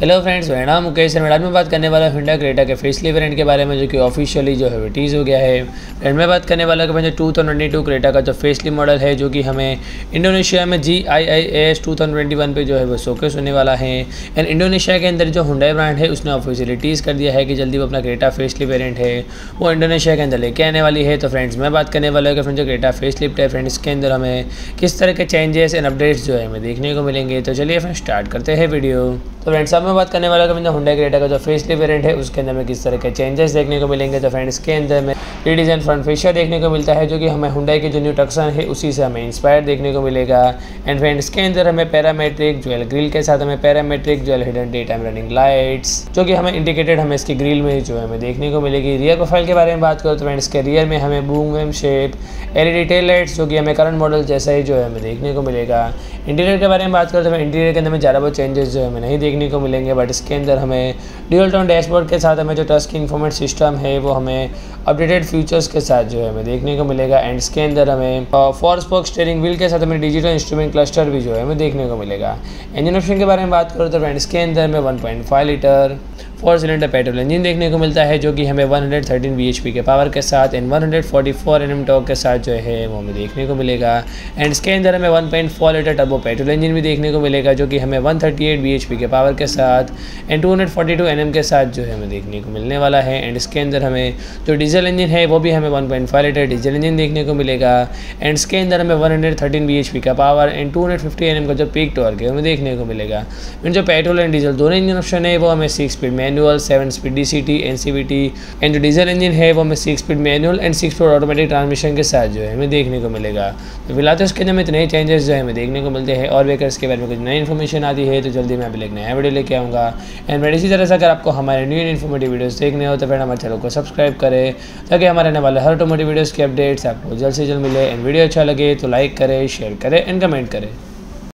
Hello friends मेरा नाम मुकेश है। आज मैं बात करने वाला हुंडा क्रेटा के फेसली वेरिएंट के बारे में, जो कि ऑफिशियली जो है रिलीज़ हो गया है। एंड मैं बात करने वाला कि जो two thousand twenty two Creta का जो फेसली मॉडल है, जो कि हमें इंडोनेशिया में G I I S two thousand twenty one पर जो है, वो शोकेस होने वाला है। एंड इंडोनेशिया के अंदर जो हुडाई ब्रांड है, उसने ऑफिशियली टीज़ कर दिया है कि जल्दी वो अपना क्रेटा फेसली वेरियंट है। वो इंडोनेशिया के अंदर लेके आने वाली है। तो फ्रेंड्स मैं बात करने वाला हूँ कि फ्रेंड जो क्रेटा फेस लिफ्ट है फ्रेंड्स इसके अंदर हमें किस तरह के चेंजेस एंड अपडेट्स जो है, हमें देखने को मिलेंगे। तो चलिए फ्रेंड स्टार्ट करते हैं वीडियो तो फ्रेंड्स अब मैं बात करने वाला कि हुंडा क्रेटा का जो फेसली वेरिएंट है, उसके अंदर में किस तरह के चेंजेस देखने को मिलेंगे तो फ्रेंड्स के अंदर में रीडिज़ाइन फ्रंट फेशियर देखने को मिलता है, जो कि हमें हुंडा की जो न्यू टक्सन है, उसी से हमें इंस्पायर देखने को मिलेगा। एंड फ्रेंड्स के अंदर हमें पैरामेट्रिक ज्वेल ग्रिल के साथ हमें parametric jewel hidden day time running lights जो कि हमें इंडिकेटेड हमें इसकी ग्रिल में जो हमें देखने को मिलेगी। रियर प्रोफ़ाइल के बारे में बात करो तो फ्रेंड्स के रियर में हमें बूम वेम शेप एलईडी टेल लाइट्स जो कि हमें करंट मॉडल जैसा ही जो है हमें देखने को मिलेगा। इंटीरियर के बारे में बात करो तो इंटीरियर के अंदर में ज़्यादा बहुत चेंजेस जो है हमें नहीं देखने को मिलेंगे। बट इसके अंदर हमें ड्यूल टोन डैशबोर्ड के साथ हमें जो टच की इन्फॉर्मेट सिस्टम है, वो हमें अपडेटेड फीचर्स के साथ जो है हमें देखने को मिलेगा एंड इसके अंदर हमें फोर स्पोक स्टेयरिंग व्हील के साथ हमें डिजिटल इंस्ट्रूमेंट क्लस्टर भी जो है हमें देखने को मिलेगा। इंजन ऑप्शन के बारे में बात करो तो फ्रेंड इसके अंदर में 1.5 litre four cylinder petrol engine देखने को मिलता है, जो कि हमें 113 bhp के पावर के साथ एंड 144 एनएम टॉक के साथ जो है वो हमें देखने को मिलेगा। एंड इसके अंदर हमें 1.4 लीटर टर्बो पेट्रोल इंजन भी देखने को मिलेगा, जो कि हमें 138 bhp के पावर के साथ एंड 242 एनएम के साथ जो है हमें देखने को मिलने वाला है एंड इसके अंदर हमें जो डीजल इंजन है, वो भी हमें वन लीटर डीजल इंजन देखने को मिलेगा एंड इसके अंदर हमें वन हंड्रेड का power and two hundred fifty N M का जो पीक टॉर्क है, हमें देखने को मिलेगा। एंड जो पेट्रोल एंड डीजल दोनों इंजन ऑप्शन है, वो हमें six speed manual seven speed D C T and C V T and जो डीजल इंजन है, वो हमें six speed manual and six speed automatic transmission के साथ जो है हमें देखने को मिलेगा। तो फ़िलहाल तो इसके अंदर में इतने चेंजेस जो है हमें देखने को मिलते हैं, और अगर इसके बारे में कुछ नई इन्फॉर्मेशन आती है तो जल्दी मैं अभी एक नया वीडियो लेके आऊँगा एंड मैं इसी तरह से अगर आपको हमारे न्यू एंड इन्फॉर्मेटिव वीडियोस देखने हो तो फिर हमारे चैनल को सब्सक्राइब करें, ताकि हमारे आने वाले हर ऑटोमोटिव वीडियोज़ के अपडेट्स आपको जल्द से जल्द मिले। एंड वीडियो अच्छा लगे तो लाइक करें शेयर करें एंड कमेंट करें।